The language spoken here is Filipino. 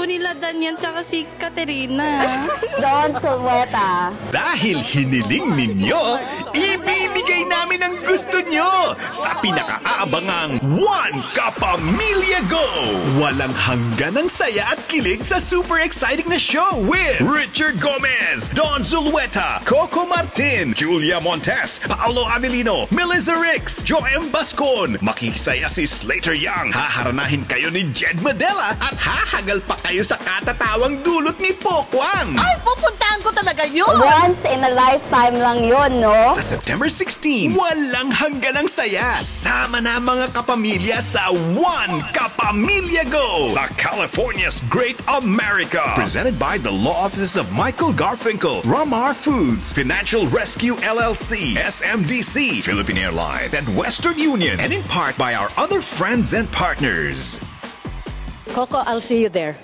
po nila Daniel tsaka si Katerina. Don Sulweta. Dahil hiniling ninyo, ibibigay namin ang gusto nyo sa pinakaabangang One Kapamilya Go! Walang hanggan ang saya at kilig sa super exciting na show with Richard Gomez, Don Zulueta, Coco Martin, Julia Montes, Paolo Avellino, Melissa Ricks, Joem Bascon. Makikisaya si Slater Young. Haharanahin kayo ni Jed Madela at hahagal pa kayo sa katatawang dulot ni Pokwang. Ay, pupuntahan ko talaga yun! Once in a lifetime lang yun, no? Sa September 16, walang hanggan ang saya. Sama na mga kapamilya sa One Kapamilya Go sa California's Great America. Presented by the Law Offices of Michael Garfinkel, Ramar Foods, Financial Rescue LLC, SMDC, Philippine Airlines, and Western Union, and in part by our other friends and partners. Coco, I'll see you there.